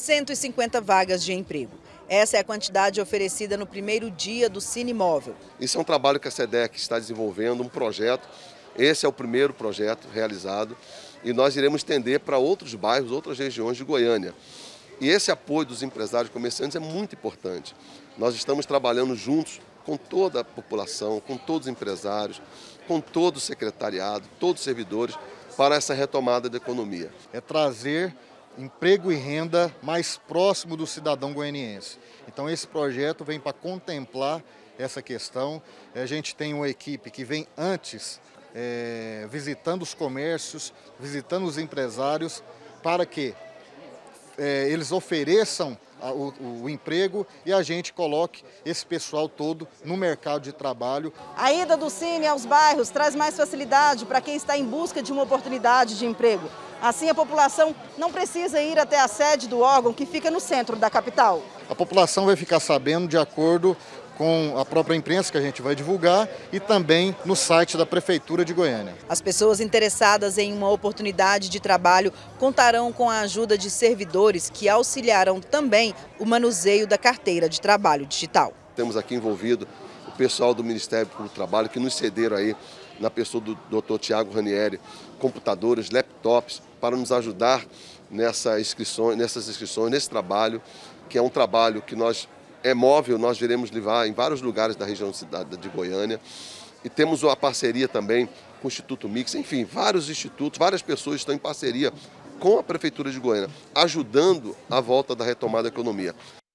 150 vagas de emprego. Essa é a quantidade oferecida no primeiro dia do Cine Móvel. Isso é um trabalho que a SEDEC está desenvolvendo, um projeto. Esse é o primeiro projeto realizado e nós iremos estender para outros bairros, outras regiões de Goiânia. E esse apoio dos empresários e comerciantes é muito importante. Nós estamos trabalhando juntos com toda a população, com todos os empresários, com todo o secretariado, todos os servidores, para essa retomada da economia. É trazer emprego e renda mais próximo do cidadão goianiense. Então esse projeto vem para contemplar essa questão. A gente tem uma equipe que vem antes é, visitando os comércios, visitando os empresários, para que é, eles ofereçam o, o, emprego e a gente coloque esse pessoal todo no mercado de trabalho. A ida do Cine aos bairros traz mais facilidade para quem está em busca de uma oportunidade de emprego. Assim, a população não precisa ir até a sede do órgão que fica no centro da capital. A população vai ficar sabendo de acordo com a própria imprensa que a gente vai divulgar e também no site da Prefeitura de Goiânia. As pessoas interessadas em uma oportunidade de trabalho contarão com a ajuda de servidores que auxiliarão também o manuseio da carteira de trabalho digital. Temos aqui envolvido o pessoal do Ministério do Trabalho que nos cederam aí na pessoa do Dr. Tiago Ranieri, computadores, laptops, para nos ajudar nessa inscrições, nessas inscrições, nesse trabalho, que é um trabalho que nós é móvel, nós iremos levar em vários lugares da região de Goiânia. E temos a parceria também com o Instituto Mix, enfim, vários institutos, várias pessoas estão em parceria com a Prefeitura de Goiânia, ajudando a volta da retomada da economia.